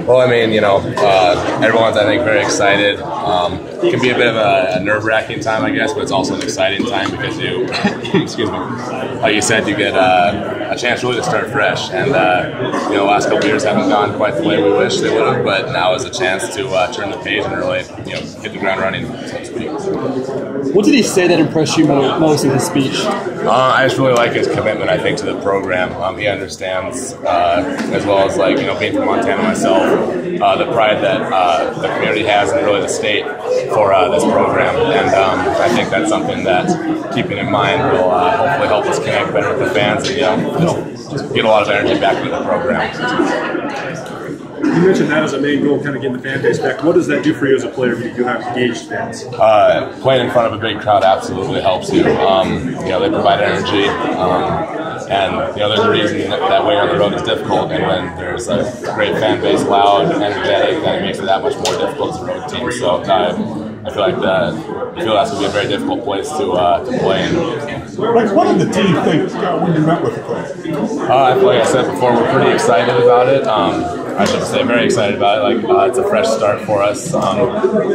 Well, I mean, you know, uh, everyone's I think very excited. Um, it can be a bit of a, a nerve-wracking time, I guess, but it's also an exciting time because you, excuse me, like you said, you get uh, a chance really to start fresh. And uh, you know, the last couple years haven't gone quite the way we wish they would have, but now is a chance to uh, turn the page and really, you know, hit the ground running, so to speak. What did he say that impressed you most in his speech? Uh, I just really like his commitment. I think to the program. Um, he understands, uh, as well as like you know, being from Montana myself, uh, the pride that uh, the community has and really the state for uh, this program. And um, I think that's something that, keeping in mind, will uh, hopefully help us connect better with the fans and you know, just get a lot of energy back into the program. You mentioned that as a main goal, kind of getting the fan base back. What does that do for you as a player when you do have engaged fans? Uh, playing in front of a big crowd absolutely helps you. Um, you know, they provide energy. Um, and you know, there's a reason that, that way on the road is difficult, and when there's a great fan base, loud, energetic, that makes it that much more difficult as a road team. So uh, I feel like that, I feel that's to be a very difficult place to uh, to play in. Like, what did the team think uh, when you met with the coach? Uh, like I said before, we're pretty excited about it. Um, I should say very excited about it. Like uh, it's a fresh start for us. Um,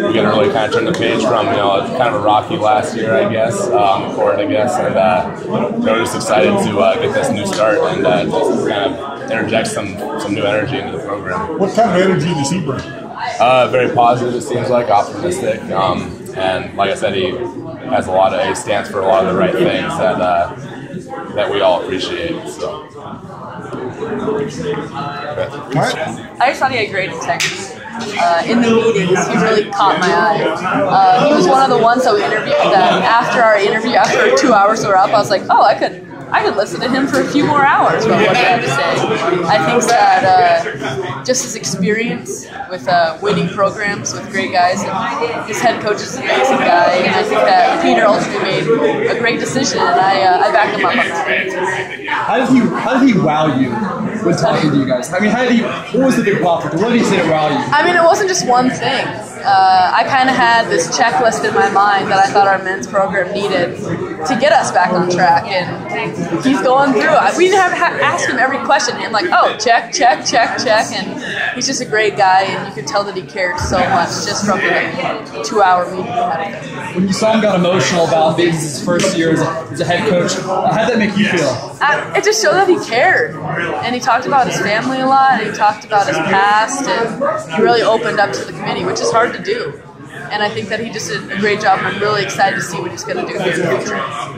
we get to really kind of turn the page from you know kind of a rocky last year, I guess, on the I guess, and uh, we're just excited to uh, get this new start and uh, just kind of interject some some new energy into the program. What kind of energy does he bring? Uh, very positive. It seems like optimistic, um, and like I said, he has a lot of. He stands for a lot of the right things that uh, that we all appreciate. So. I just thought he had great integrity. Uh, in the meetings, he really caught my eye. Uh, he was one of the ones that we interviewed that after our interview, after two hours were up, I was like, oh, I could I could listen to him for a few more hours about what he had to say. I think that uh, just his experience with uh, winning programs with great guys, and his head coach is an amazing guy, and I think that Peter ultimately made a great decision, and I, uh, I back him up on that. How did he How did he wow you when talking to you guys? I mean, how he? What was the big pop? What did he say to wow you? I mean, it wasn't just one thing. Uh, I kind of had this checklist in my mind that I thought our men's program needed to get us back on track, and he's going through. We didn't have to ask him every question, and like, oh, check, check, check, check, and he's just a great guy, and you could tell that he cared so much just from the two-hour meeting we had. When you saw him got emotional about being his first year as a, as a head coach, how did that make you feel? Uh, it just showed that he cared, and he talked about his family a lot, and he talked about his past, and he really opened up to the committee, which is hard to do. And I think that he just did a great job, I'm really excited to see what he's going to do here in the future.